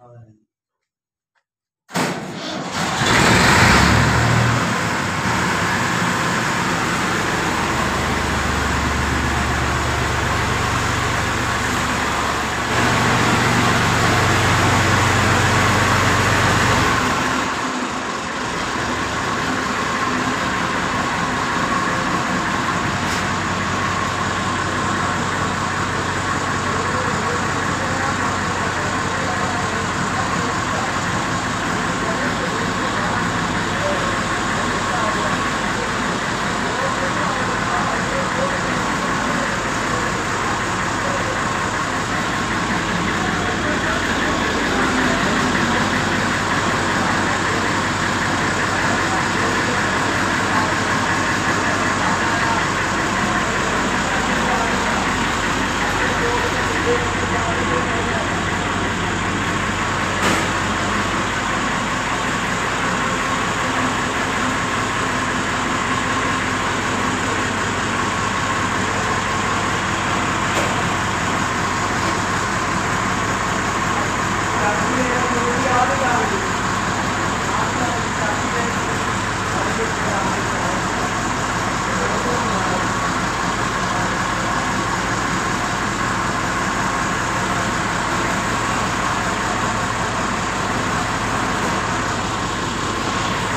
Amen.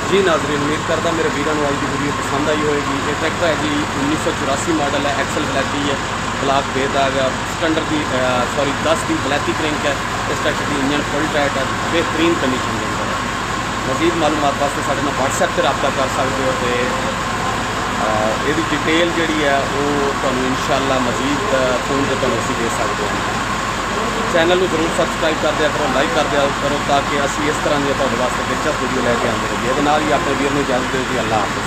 ਜੀ ਨਾਜ਼ਰੀਨ, ਉਮੀਦ ਕਰਦਾ ਮੇਰੇ ਵੀਰਾਂ ਨੂੰ ਅੱਜ ਦੀ ਵੀਡੀਓ ਪਸੰਦ ਆਈ ਹੋਵੇਗੀ। ਇਹ ਟਰੈਕਟਰ ਹੈ ਜੀ 1984 ਮਾਡਲ ਹੈ ਐਕਸਲ ਬਲੈਕੀ ਹੈ ਬਲਾਕ ਬੇਦਾਗ ਹੈਗਾ ਸਟੈਂਡਰ ਦੀ ਸੌਰੀ 10 ਦੀ ਬਲੈਕੀ ਕ੍ਰਿੰਕ ਹੈ, ਇਸ ਟਰੈਕਟਰ ਦੀ ਇੰਜਨ ਫੁੱਲ ਟਾਇਟ ਹੈ, ਬਿਹਤਰੀਨ ਕੰਡੀਸ਼ਨ ਦੇ ਅੰਦਰ ਹੈ। ਮਜ਼ੀਦ ਮਾਲੂਮਾਤ ਵਾਸਤੇ ਸਾਡੇ ਨਾਲ WhatsApp ਤੇ ਰਾਬਤਾ ਕਰ ਸਕਦੇ ਹੋ ਤੇ ਇਹਦੀ ਡਿਟੇਲ ਜਿਹੜੀ ਹੈ, ਉਹ ਤੁਹਾਨੂੰ ਇਨਸ਼ਾਅੱਲਾ ਮਜ਼ੀਦ ਫੋਨ ਤੇ ਤੁਹਾਨੂੰ ਅਸੀਂ ਦੇ ਸਕਦੇ ਹਾਂ। ਚੈਨਲ ਨੂੰ ਜ਼ਰੂਰ ਸਬਸਕ੍ਰਾਈਬ ਕਰ ਦਿਆ ਕਰੋ ਲਾਈਕ ਕਰ ਦਿਆ ਕਰੋ ਤਾਂ ਕਿ ਅਸੀਂ ਇਸ ਤਰ੍ਹਾਂ ਦੀਆਂ ਤੁਹਾਡੇ ਵਾਸਤੇ ਦਿਲਚਸਪ ਵੀਡੀਓ ਲੈ ਕੇ ਆਉਂਦੇ ਰਹੀਏ। ਇਹਦੇ ਨਾਲ ਹੀ ਆਪਣੇ ਵੀਰ ਨੂੰ ਇਜਾਜ਼ਤ ਦਿਓ ਜੀ, ਅੱਲਾਹ ਹਾਫਿਜ਼।